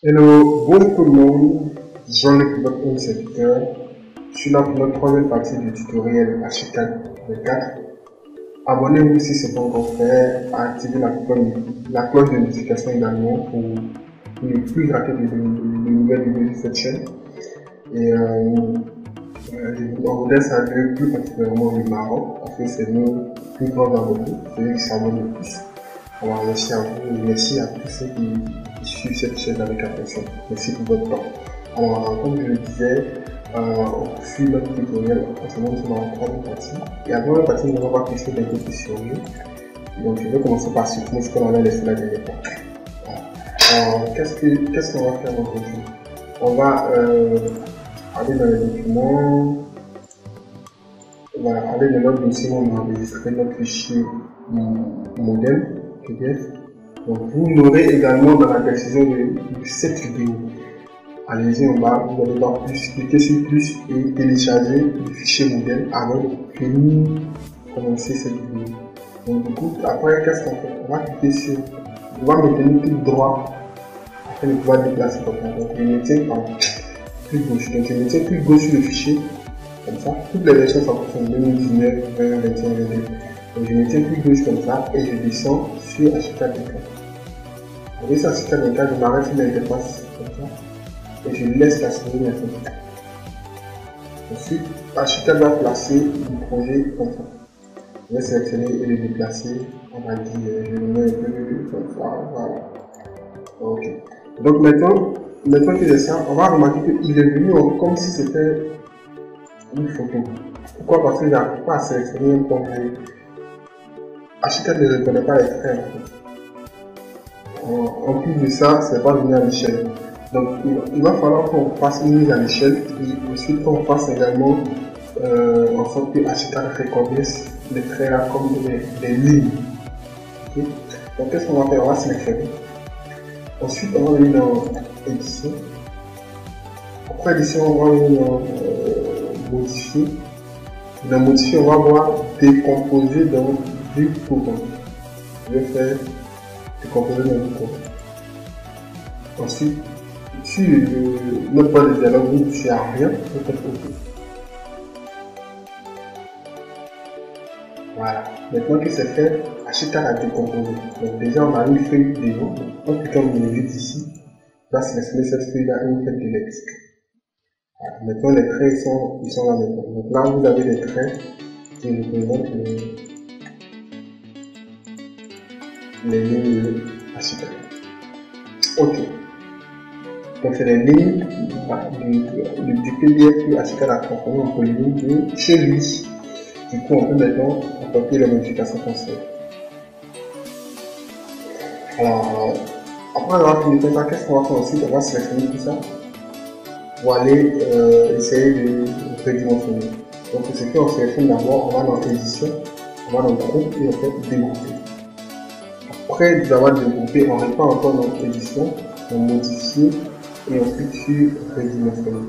Hello, bonjour tout le monde, Jean-Luc, votre serviteur. Je suis là pour notre troisième partie du tutoriel H4 24. Abonnez-vous si ce n'est pas encore fait, activez la cloche, la cloche de notification également pour, ne plus rater de, nouvelles vidéos sur cette chaîne. Et euh, euh, je vous laisse avec plus particulièrement le Maroc, parce que c'est nos plus grands abonnés, celui qui s'abonne le plus. Alors merci à vous et merci à tous ceux qui cette chaîne avec attention. Merci pour votre temps. Comme je le disais, euh, on suit notre tutoriel en ce moment sur la troisième partie. Et avant la partie, nous allons voir quelque chose d'un peu plus sérieux. Donc je vais commencer par ce qu'on avait laissé la dernière fois. Qu'est-ce qu'on va faire aujourd'hui? On va euh, aller dans les documents. Va aller dans notre dossier on a enregistré notre fichier modèle. Donc vous l'aurez également dans la décision de, cette vidéo. Allez-y en bas, vous allez voir plus, cliquer sur plus et télécharger le fichier modèle avant de commencer cette vidéo. Donc du coup, après qu'est-ce qu'on fait? On va cliquer sur, on va maintenir clic droit afin de pouvoir déplacer ça. Donc je maintiens par clic gauche. Donc je maintiens clic gauche sur le fichier comme ça. Toutes les versions sont en 2019, 20, 21, 22. Donc je maintiens clic gauche comme ça et je descends sur H4 Vous voyez sur H4 je m'arrête sur l'interface comme ça et je laisse la souris maintenant. Ensuite, H4 va placer le projet comme ça. Je vais sélectionner et le déplacer. On va dire, je le mets un peu comme ça. Voilà. Ok. Donc maintenant, maintenant que j'ai ça, on va remarquer qu'il est venu comme si c'était une photo. Pourquoi? Parce qu'il n'a pas sélectionné un point H4 ne reconnaît pas les traits. En, plus de ça, c'est pas venu à l'échelle. Donc il, va falloir qu'on fasse une mise à l'échelle et ensuite qu'on fasse également euh, en sorte que H4 reconnaisse les traits comme des, lignes. Donc qu'est-ce qu'on va faire? On va sélectionner. Ensuite on va aller dans édition. Après édition, on va aller dans euh, modifier. Dans modifier, on va voir décomposer dans vue courant. Je vais faire décomposer dans vue courant. Ensuite, si notre point de dialogue vous ne touche à rien, vous faites OK. Voilà. Maintenant que c'est fait, H4 a décomposé. Donc déjà, on a une feuille de nom. En cliquant le vide ici, on va sélectionner cette feuille-là et on fait delete. Voilà. Maintenant, les traits ils sont, ils sont là maintenant. Donc là, vous avez les traits qui représentent le les lignes principales. Ok. Donc c'est les lignes du, PDF que Asical a transformé en chez lui. Du coup, on peut maintenant apporter les modifications qu'on sait. Alors, après avoir fini de ça, qu'est-ce qu'on va faire ensuite? On va sélectionner tout ça pour aller euh, essayer de redimensionner. Donc, ce qu'on sélectionne d'abord, on va dans édition, on va dans groupe et on fait dégrouper. Après d'avoir développé, on répand encore notre édition, on modifie et ensuite sur redimensionner.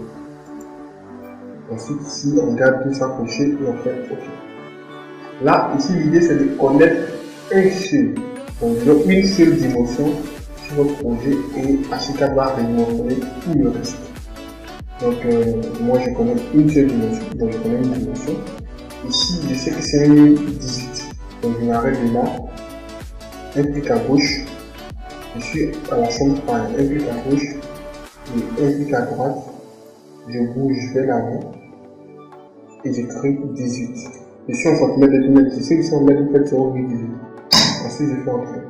Ensuite, ici, on garde tout ça coché et on fait OK. Là, ici, l'idée c'est de connaître un seul, donc une seule dimension sur votre projet et Ashika va redimensionner tout le reste. Donc, euh, moi je connais une seule dimension, donc je connais une dimension. Ici, je sais que c'est une 18, donc je m'arrête de là un clic à gauche, je suis à la chambre par un clic à gauche et un clic à droite, je bouge vers l'avant et je crée 18. Je suis en centimètre de tunnel, je met en fait 0,18. Ensuite, je fais entrer.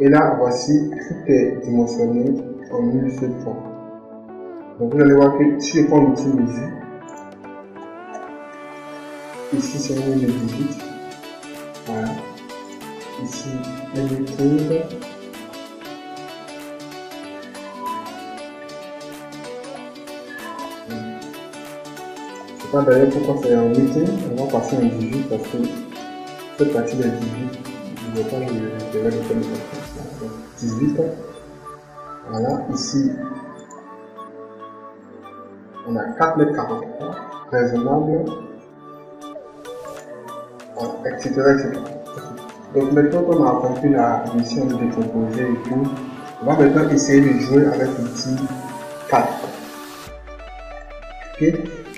Et là, voici, tout est dimensionné en une seule fois. Donc vous allez voir que si je prends l'outil mesure, ici c'est une 18, voilà ici meeting je sais pas d'ailleurs pourquoi c'est un meeting on va passer en 18 parce que cette partie est 18 je ne vois pas l'intérêt de faire le 18 voilà ici. On a 4 mètres 43 raisonnable. Etc etc donc maintenant qu'on a accompli la mission de décomposer et tout, On va maintenant essayer de jouer avec l'outil calque.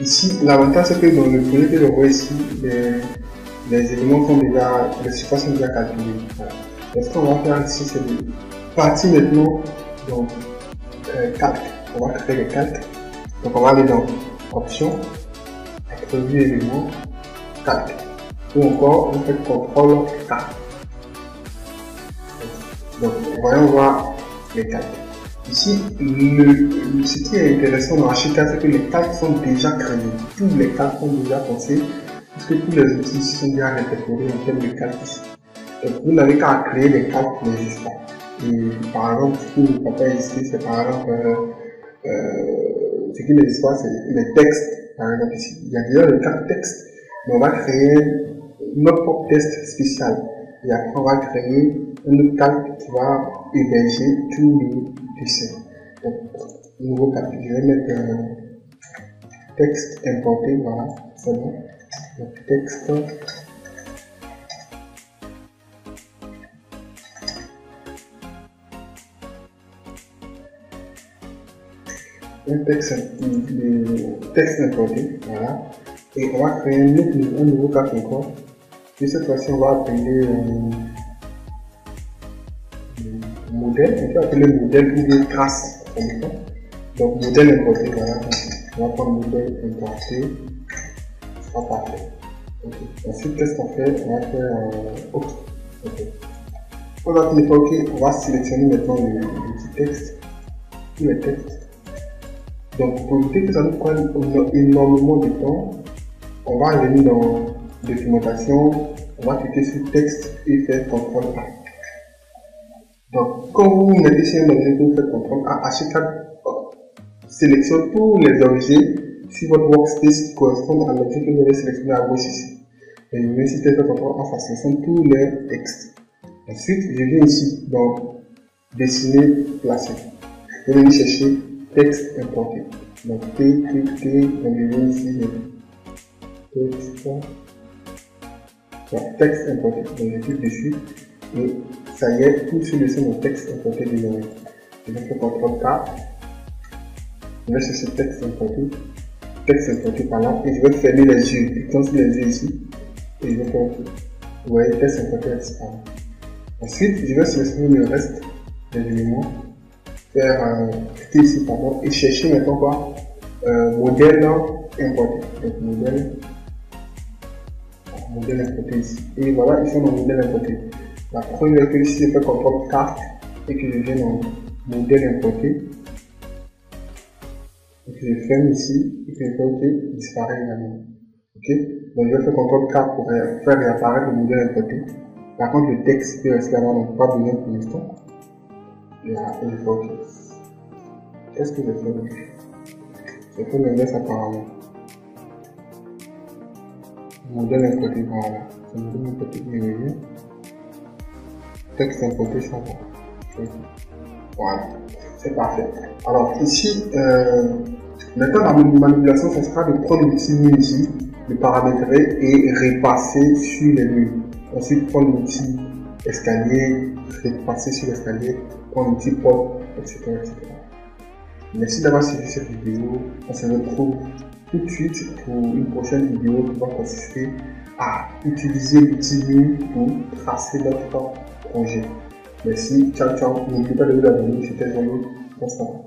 Ici, l'avantage c'est que dans le projet que je ici, les, éléments sont déjà, les surfaces sont déjà calculées. Donc, ce qu'on va faire ici, c'est de partir maintenant dans euh, calque. On va créer le calque. Donc, on va aller dans Options, Attribut élément, calque. Ou encore, on fait CTRL K. Donc, voyons voir les calques. Ici, le, ce qui est intéressant dans Archicad, c'est que les calques sont déjà créés. Tous les calques sont déjà pensés, puisque tous les outils sont déjà répertoriés en termes de calques ici. Donc, vous n'avez qu'à créer des calques existants. Et par exemple, ce qui ne peut pas exister, c'est par exemple, euh, euh, ce qui n'existe pas, c'est les textes. Par exemple, ici, il y a déjà le calque texte, mais on va créer notre propre test spécial. On va créer un calque qui va héberger tout le dessin. Donc, nouveau calque. Je vais mettre un texte importé, voilà, c'est bon. Donc, texte. Un texte, texte importé, voilà. Et on va créer un, un nouveau calque encore. Et cette fois-ci, on va appeler euh, modèle, on peut appeler modèle ou bien trace. Donc modèle importé. On va prendre modèle importé, ce sera parfait. Ensuite, qu'est-ce qu'on fait? On va faire euh, OK. OK. Pour la n'est pas OK, on va sélectionner maintenant le, petit texte, tous les textes. Donc pour éviter que ça nous prenne énormément de temps, on va aller dans documentation, on va cliquer sur texte et faire CTRL A. Donc, quand vous mettez sur un objet vous faites CTRL A, Archicad sélectionne tous les objets sur votre workspace qui correspondent à l'objet que vous avez sélectionné à gauche ici. Et je vais ici faire CTRL A, ça sélectionne tous les textes. Ensuite, je viens ici dans dessiner, placer. Je vais chercher texte importé. Donc, T, T, T, donc je viens ici, texte texte importé. Donc je clique dessus et ça y est, tout le sein de texte importé désormais. Je vais faire CTRL K. Je vais chercher texte importé, texte importé par là et je vais fermer les yeux. Cliquons sur les yeux ici et je vais faire. Vous voyez, texte importé a disparu. Ensuite, je vais sélectionner le reste des éléments, faire euh, cliquer ici pardon, et chercher maintenant quoi euh, modèle importé. Donc modèle modèle ici. Et voilà, ici on a modèle importé. La première que ici, je fais CTRL carte et que je viens dans modèle importé. Et que je ferme ici et que je fais OK, il disparaît également. OK? Donc je vais faire CTRL carte pour faire réapparaître le modèle importé. Par contre, le texte peut rester là, donc pas besoin pour l'instant. Et je fais OK. Qu'est-ce que je fais? Je fais laisse apparemment modèle importé, voilà. C'est modèle qui est Texte importé, ça va. Voilà, c'est parfait. Alors ici, euh, maintenant la manipulation, ce sera de prendre l'outil nu ici, de paramétrer et repasser sur les murs. Ensuite, prendre l'outil escalier, repasser sur l'escalier, prendre l'outil pop, etc., etc. Merci d'avoir suivi cette vidéo. On se retrouve tout de suite pour une prochaine vidéo qui va consister à utiliser l'outil pour tracer notre projet. Merci, ciao ciao. N'oubliez pas de vous abonner, c'était Jean-Luc. Bonsoir.